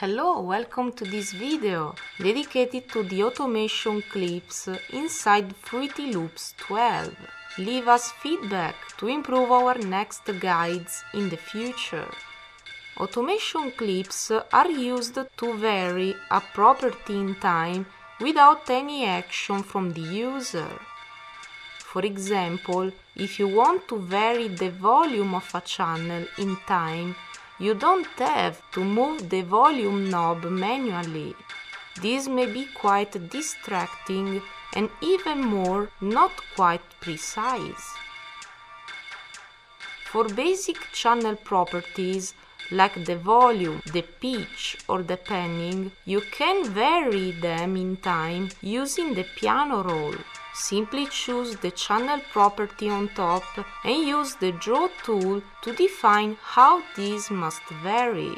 Hello, welcome to this video dedicated to the automation clips inside Fruity Loops 12. Leave us feedback to improve our next guides in the future. Automation clips are used to vary a property in time without any action from the user. For example, if you want to vary the volume of a channel in time, you don't have to move the volume knob manually. This may be quite distracting and even more not quite precise. For basic channel properties like the volume, the pitch or the panning, you can vary them in time using the piano roll. Simply choose the channel property on top and use the draw tool to define how these must vary.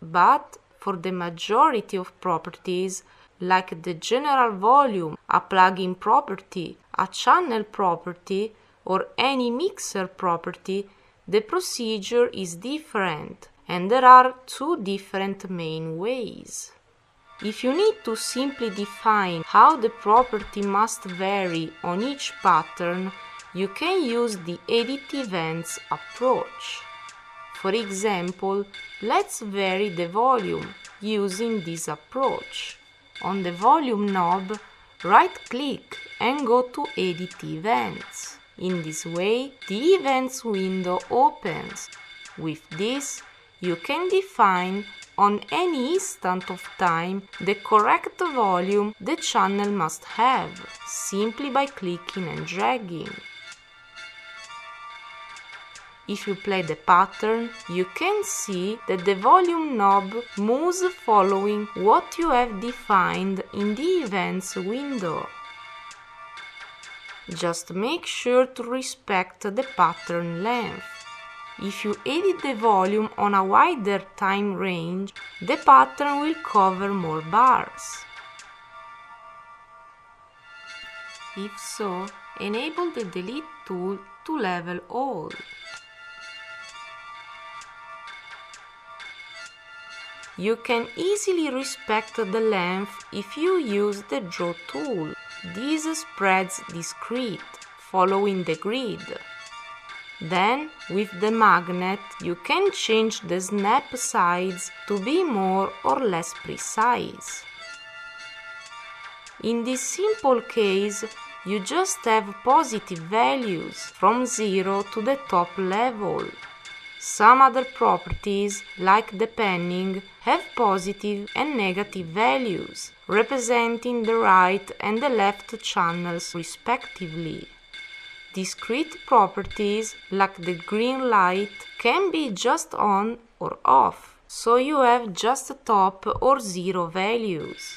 But for the majority of properties, like the general volume, a plugin property, a channel property, or any mixer property, the procedure is different and there are two different main ways. If you need to simply define how the property must vary on each pattern, you can use the edit events approach. For example, let's vary the volume using this approach. On the volume knob, right click and go to edit events. In this way, the events window opens. With this, you can define on any instant of time the correct volume the channel must have, simply by clicking and dragging. If you play the pattern, you can see that the volume knob moves following what you have defined in the events window. Just make sure to respect the pattern length. If you edit the volume on a wider time range, the pattern will cover more bars. If so, enable the delete tool to level all. You can easily respect the length if you use the draw tool. This spreads discrete, following the grid. Then, with the magnet, you can change the snap size to be more or less precise. In this simple case, you just have positive values from 0 to the top level. Some other properties, like the panning, have positive and negative values, representing the right and the left channels respectively. Discrete properties, like the green light, can be just on or off, so you have just top or zero values.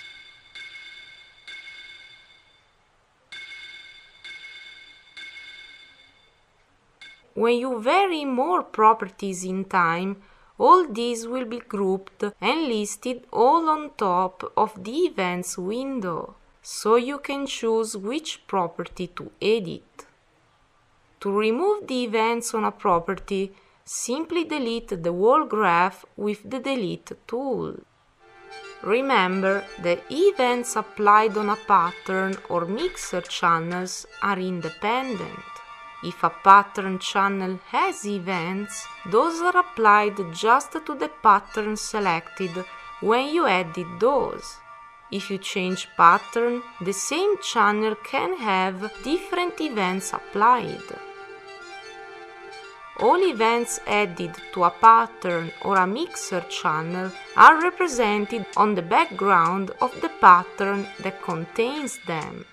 When you vary more properties in time, all these will be grouped and listed all on top of the events window, so you can choose which property to edit. To remove the events on a property, simply delete the whole graph with the delete tool. Remember the events applied on a pattern or mixer channels are independent. If a pattern channel has events, those are applied just to the pattern selected when you edit those. If you change pattern, the same channel can have different events applied. All events added to a pattern or a mixer channel are represented on the background of the pattern that contains them.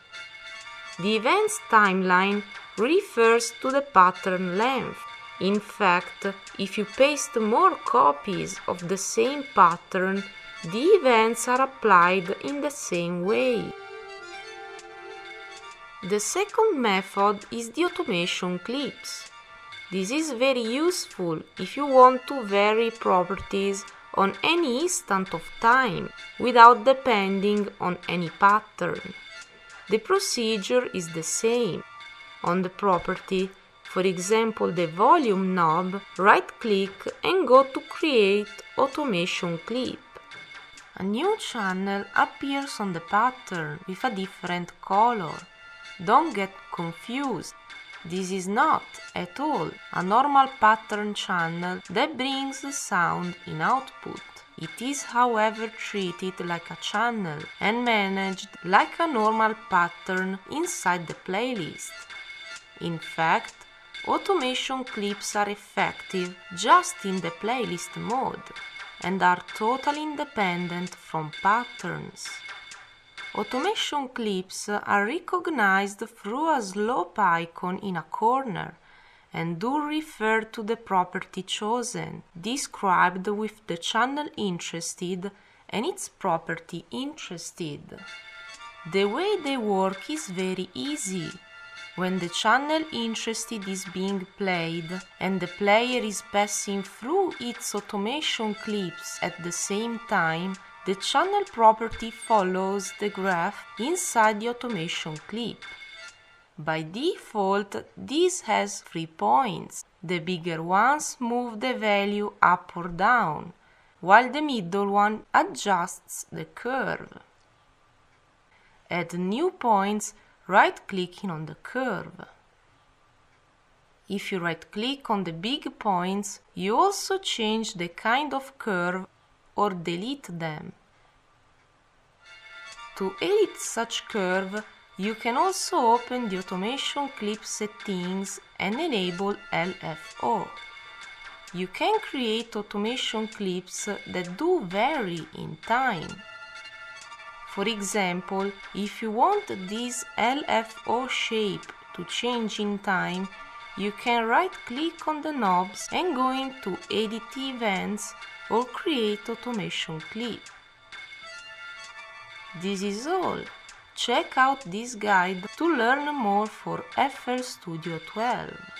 The events timeline refers to the pattern length. In fact, if you paste more copies of the same pattern, the events are applied in the same way. The second method is the automation clips. This is very useful if you want to vary properties on any instant of time without depending on any pattern. The procedure is the same. On the property, for example the volume knob, right click and go to create automation clip. A new channel appears on the pattern with a different color. Don't get confused. This is not at all a normal pattern channel that brings the sound in output. It is, however, treated like a channel and managed like a normal pattern inside the playlist. In fact, automation clips are effective just in the playlist mode and are totally independent from patterns. Automation clips are recognized through a slope icon in a corner and do refer to the property chosen, described with the channel interested and its property interested. The way they work is very easy. When the channel interested is being played and the player is passing through its automation clips at the same time, the channel property follows the graph inside the automation clip. By default, this has three points. The bigger ones move the value up or down, while the middle one adjusts the curve. Add new points right-clicking on the curve. If you right-click on the big points, you also change the kind of curve or delete them. To edit such curve, you can also open the automation clip settings and enable LFO. You can create automation clips that do vary in time. For example, if you want this LFO shape to change in time, you can right click on the knobs and go into Edit Events or Create Automation Clip. This is all. Check out this guide to learn more for FL Studio 12.